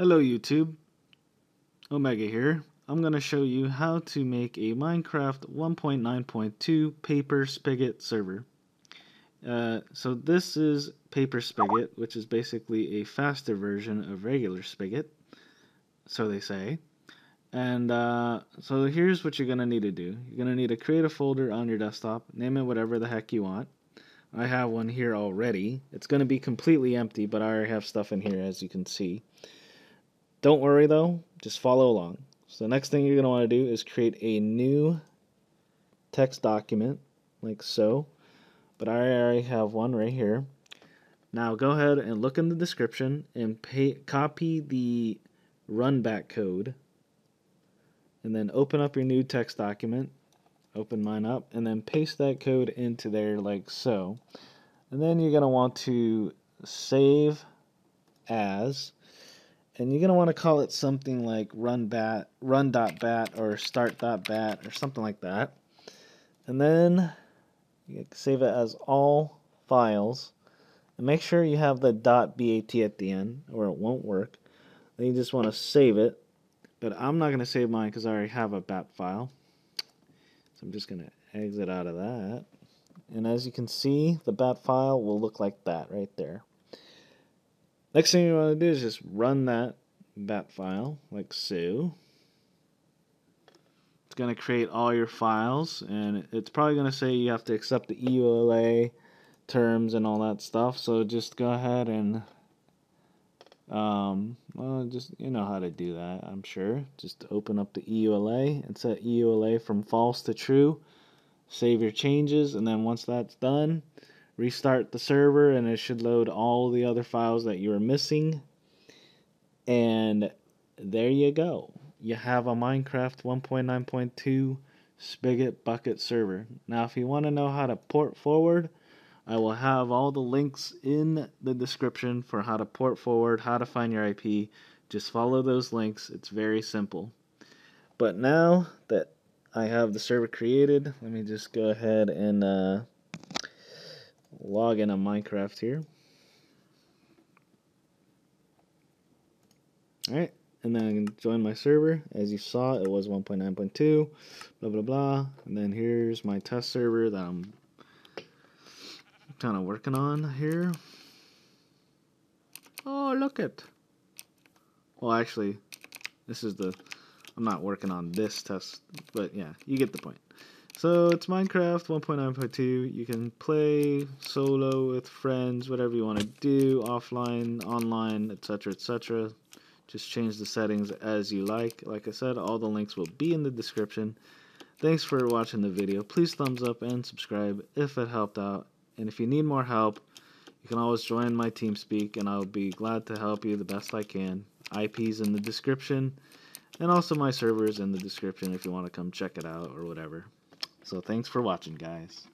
Hello YouTube, Omega here. I'm going to show you how to make a Minecraft 1.9.2 paper spigot server. Uh, so this is paper spigot, which is basically a faster version of regular spigot, so they say. And uh, so here's what you're going to need to do. You're going to need to create a folder on your desktop, name it whatever the heck you want. I have one here already. It's going to be completely empty, but I already have stuff in here as you can see. Don't worry though, just follow along. So the next thing you're going to want to do is create a new text document like so. But I already have one right here. Now go ahead and look in the description and pay, copy the run bat code and then open up your new text document open mine up and then paste that code into there like so and then you're going to want to save as and you're going to want to call it something like run bat run.bat or start.bat or something like that. And then you save it as all files. And make sure you have the dot .bat at the end or it won't work. Then you just want to save it. But I'm not going to save mine because I already have a bat file. So I'm just going to exit out of that. And as you can see the bat file will look like that right there Next thing you want to do is just run that bat file like so. It's going to create all your files and it's probably going to say you have to accept the EULA terms and all that stuff. So just go ahead and um, well, just you know how to do that, I'm sure. Just open up the EULA and set EULA from false to true. Save your changes, and then once that's done, restart the server and it should load all the other files that you are missing. And there you go. You have a Minecraft 1.9.2 spigot Bukkit server. Now if you want to know how to port forward I will have all the links in the description for how to port forward how to find your IP just follow those links. It's very simple. But now that I have the server created let me just go ahead and uh, log in on Minecraft here. Alright, and then I can join my server. As you saw, it was 1.9.2, blah, blah, blah. And then here's my test server that I'm kind of working on here. Oh, look it. Well, actually, this is the, I'm not working on this test, but yeah, you get the point. So it's Minecraft 1.9.2. You can play solo with friends, whatever you want to do, offline, online, etc., etc. Just change the settings as you like. Like I said, all the links will be in the description. Thanks for watching the video. Please thumbs up and subscribe if it helped out. And if you need more help, you can always join my TeamSpeak, and I'll be glad to help you the best I can. IP's in the description, and also my server is in the description if you want to come check it out or whatever. So thanks for watching, guys.